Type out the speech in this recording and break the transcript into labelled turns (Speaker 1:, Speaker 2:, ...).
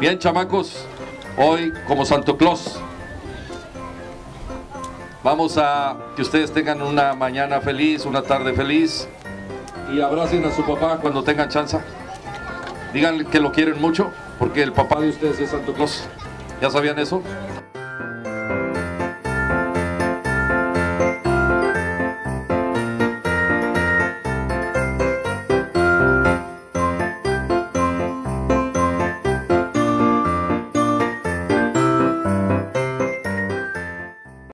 Speaker 1: Bien, chamacos, hoy como Santo Claus. Vamos a que ustedes tengan una mañana feliz, una tarde feliz y abracen a su papá cuando tengan chance. Díganle que lo quieren mucho porque el papá de ustedes es Santo Claus. ¿Ya sabían eso?